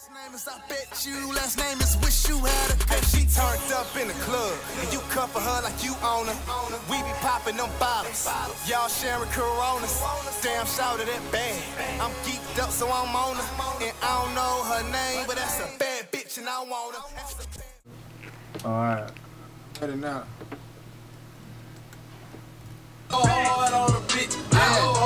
First name is I bet you, last name is wish you had a Hey, she turned up in the club, and you come for her like you own her. We be popping them bottles, y'all sharing Coronas. Damn, shout that bad. I'm geeked up, so I'm on her. And I don't know her name, but that's a bad bitch, and I want her. That's a bad- Alright. Ready now. go hard on a bitch.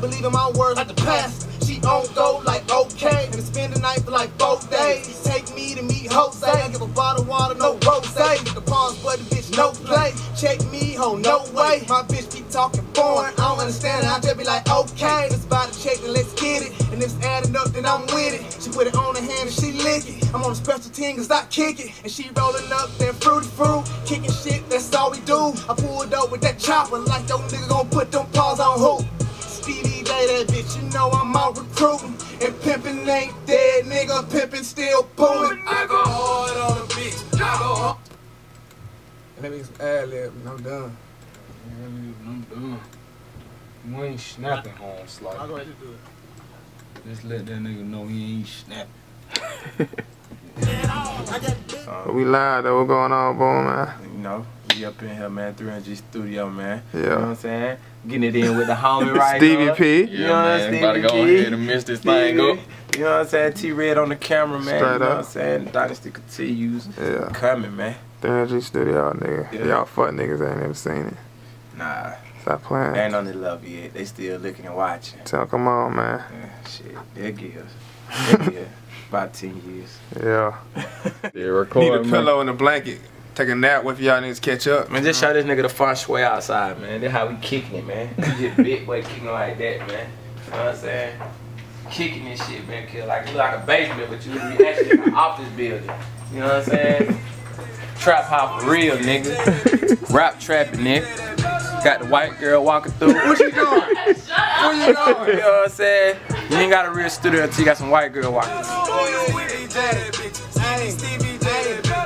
Believe in my words like the past. She on go like okay. And spend the night for like four days. Take me to meet Jose. I give a bottle of water, no rose. Get the pause, but the bitch no play. Check me, ho, no way. My bitch be talking foreign. I don't understand it. I just be like, okay. It's about to check and let's get it. And if it's adding up, then I'm with it. She put it on her hand and she lick it. I'm on a special team cause I kick it. And she rolling up that fruity fruit. Kicking shit, that's all we do. I pulled up with that chopper like those Let me ad lib and I'm done. I'm done. You ain't snapping on slide. I'll go ahead and do it. Just let that nigga know he ain't snapping. But we live though, what going on, boy, man? You know, we up in here, man. 300 Studio, man. Yeah. You know what I'm saying? Getting it in with the homie right Stevie here. P. You know what I'm saying? about to go Stevie P. ahead and mess this thing up. You know what I'm saying? T Red on the camera, man. Straight you know up. what I'm saying? Dynasty continues. Yeah. Coming, man. 300 Studio, nigga. Yeah. Y'all fuck niggas ain't never seen it. Nah, Stop playing. they ain't on the love yet. They still looking and watching. Tell, come on, man. Yeah, shit, they'll give us. They'll give about 10 years. Yeah. Yeah, Need record. a pillow and a blanket. Take a nap with y'all niggas catch up. Man, just show this nigga the feng shui outside, man. That's how we kicking it, man. We just big boy kicking like that, man. You know what I'm saying? Kicking this shit, man. Kill like look like a basement, but you we actually in an office building. You know what I'm saying? Trap hop real, nigga. Rap trapping, nigga. Got the white girl walking through. What you doing? Where you going? You know what I'm saying? You ain't got a real studio until you got some white girl walking through.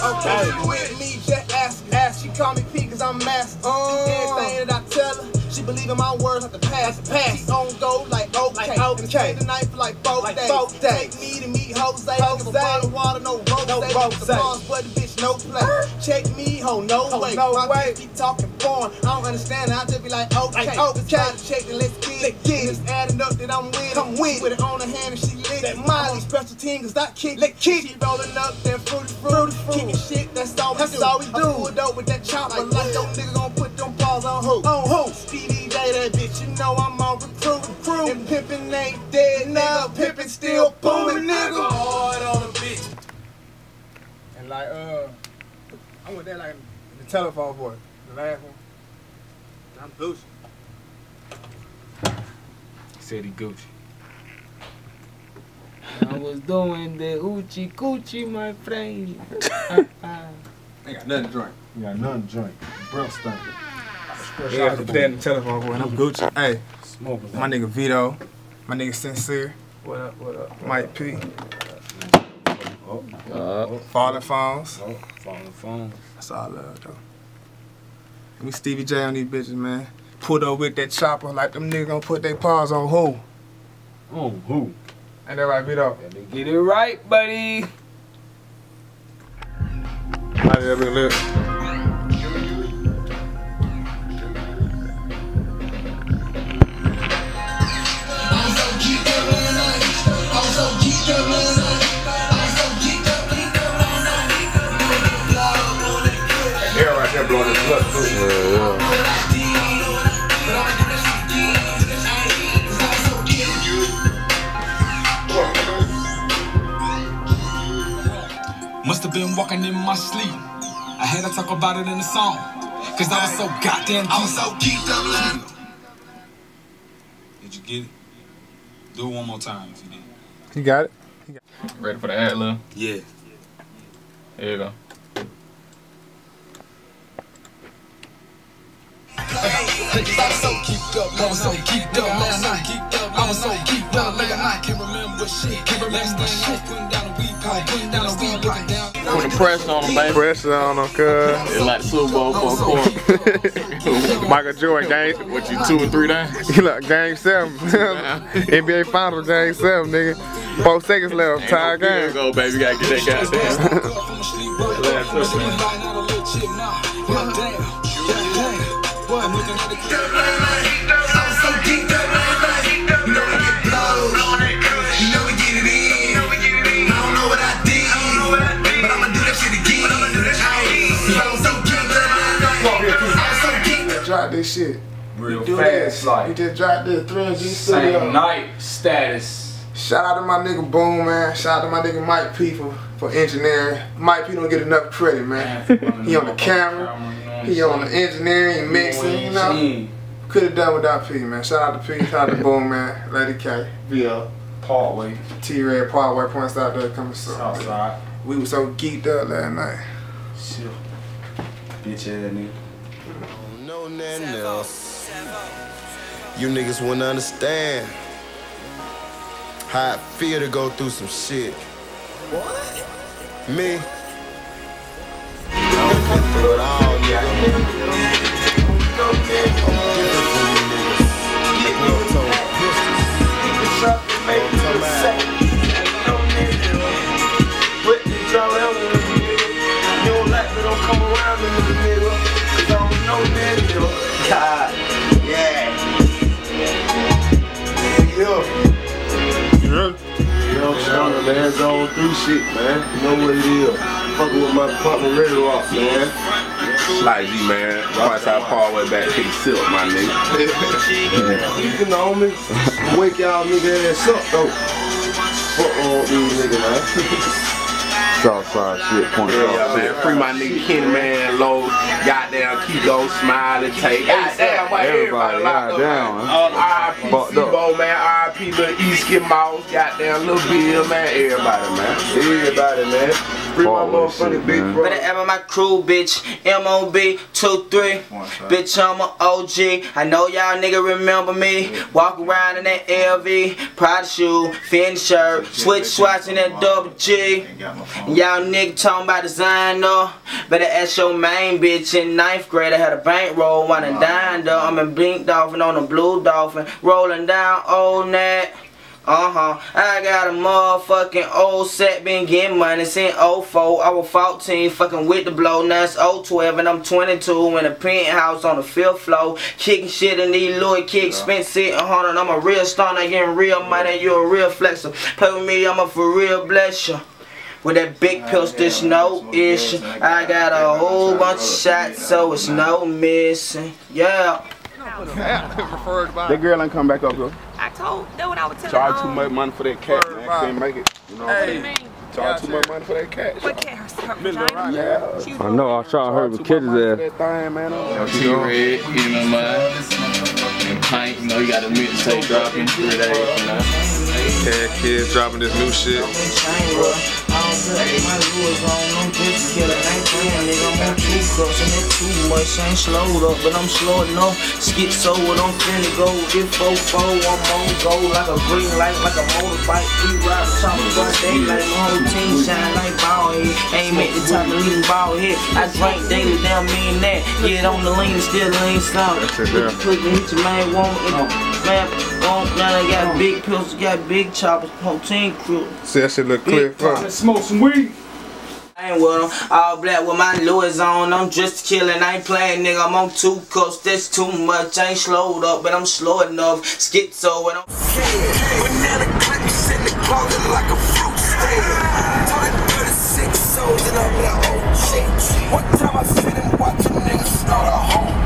Okay, you with me, just ask, ask. She call me P cause I'm master. Do everything that I tell her. She believe in my words like the past. past. She on go like okay. And spend the night for like four days. Take me to meet Jose. Give The bars, but the bitch no play. Check me, ho, no oh, way. no my way. bitch be talking foreign. I don't understand. I just be like okay. Like, okay. Try to check and let's get it. Get it. Adding up that I'm winning. I'm winning. Put it on her hand and she lick that Molly. Special team cause I kick. Let kick. She rolling up that fruity fruit. Kicking shit, that's all we That's do. all we I do. pulled up with that chopper like those niggas gon' put them balls on who? On who? Stevie J, that bitch, you know I'm on recruit. recruit. And pimpin' ain't dead now, pimpin' still booming, I nigga. hard on bitch. And like, uh, I went there like the telephone boy, the last one. I'm Gucci. Said he Gucci. I was doing the Uchi Coochie, my friend. Ain't got nothing to drink. You got nothing to drink. Breath stinking. Yeah, I put that in the telephone boy, and I'm Gucci. Hey, Smoking. my nigga Vito, my nigga Sincere, What up, what up? Mike P, Uh, Falling Phones. oh, phone, phone. That's all I love though. And we Stevie J on these bitches, man. Pulled up with that chopper like them niggas gonna put their paws on who? Oh, who? Ain't that right, Vito? Let me get it right, buddy. How did that big lip? Yeah, right there blowing his blood too. Must have been walking in my sleep. I had to talk about it in the song. Cause I was so goddamn I was so geeked up. Did you get it? Do it one more time if you did. You got it? Ready for the ad, lil? Yeah. Here you go. I was so geeked up last night. Geeked up last night. I was so geeked up last night. Can't remember shit. Can't remember shit. Putting down a weed pipe. Putting down a weed pipe. Put the pressure on them, baby. Pressure on them, cuz. It's like Super Bowl for a quarter. Michael Jordan game. what you two or three days? You look, game seven. NBA Finals game seven, nigga. Four seconds left. Tie Here game. go, baby. Gotta get that goddamn. Girl this shit. Real Do fast this. like You just dropped this 3G same night status. Shout out to my nigga Boom, man. Shout out to my nigga Mike P for, for engineering. Mike P don't get enough credit, man. He on the camera. He on the engineering, mixing, you know. Could have done without P, man. Shout out to P, shout out to Boom, man. Lady K, VL, Parkway T Red, Parkway, points out there coming soon. outside. We was so geeked up last night. Shit. Bitch ass nigga. know nothing else. You niggas wouldn't understand how I feel to go through some shit. What? Me? I've been through it all, Going through shit, man. You know what it is. Fucking with my partner, Red Rock, man. Like G man, watch our Parkway back to the silk, my nigga. You know me. Wake y'all nigga ass up, though. Fuck all these niggas, man. Southside shit, point Yeah, man. Free my nigga Kenny, man. Low, goddamn, keep those smiling, take. Goddamn, why everybody locked up, man. R.I.P. Fucked up. C-Bo, man. R.I.P. Lil Easky Mouse, goddamn, Lil Bill, man. Everybody, man. Everybody, man. Free my motherfucking shit, big man. bro. Better ever my crew, bitch. MOB 23. Bitch, I'm a OG. I know y'all nigga remember me. Walk around in that LV. Prada shoe, fin shirt. Switch swatch in that double G. Y'all nigga talking about design though. Better ask your main bitch in ninth grade. I had a bankroll, one and dime though. I'm in Blink Dolphin on a Blue Dolphin. Rolling down old net. Uh-huh. I got a motherfucking old set, been getting money since 04. I was 14, fucking with the blow. Now it's 012 and I'm 22 in a penthouse on the fifth floor. Kicking shit in these Louis kicks, spent sitting hundred. I'm a real stunner, getting real money. You a real flexer. Play with me, I'm a for real bless you. With that big pistol, there's no issue. I got a whole bunch of shots, so it's no missing. Yeah. That girl ain't come back up, though. I told that what I was telling Charge too um, much money for that cat, man. Can't make it. You know what I'm What do you saying? mean? Charge too much money for that cat. What cat? Her her vagina? Yeah. I know, I tried to hurt with kids there. That thing, man. T-Red, you know, man. And Pint, you know, you got a mixtape dropping three days from now. Kids dropping this new shit. Ain't slowed up, but I'm slow enough. Skip so what I'm finna go. This 4 I'm on go like a green light, like a motorbike. We ride top of the daylight. My whole team shine like ball head. Ain't make the top of leading ball head. I drink daily, damn mean that. Get on the lean, still lean slow. That's it, Hit yeah. the click and hit your. Man, won't now they got oh. big pills, got big choppers, whole team crew. See that shit look clear. Smoke some weed. I ain't with 'em. All black with my Louis on. I'm just chillin'. I ain't playing, nigga. I'm on two cups. That's too much. I ain't slowed up, but I'm slow enough. Schizo and I'm. Banana clips in the closet like a fruit stand. Told 36 souls and I'm like, shit. One time I sit and watch a nigga start a whole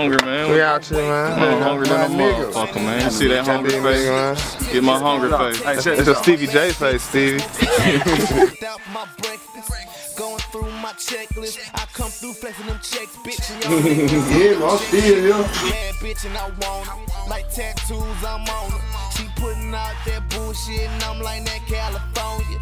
hungry, man. We out here, man. I'm hungry than a My niggas. motherfucker, man. You see that hungry face? nigga, man. Get my hungry face. It's a Stevie J face, Stevie. Without going through my my checklist. I come through flexing them checks, bitch. And y'all niggas Yeah, I'm still here. Bad bitch and I want it. Like tattoos, I'm on it. She putting out that bullshit and I'm like that California.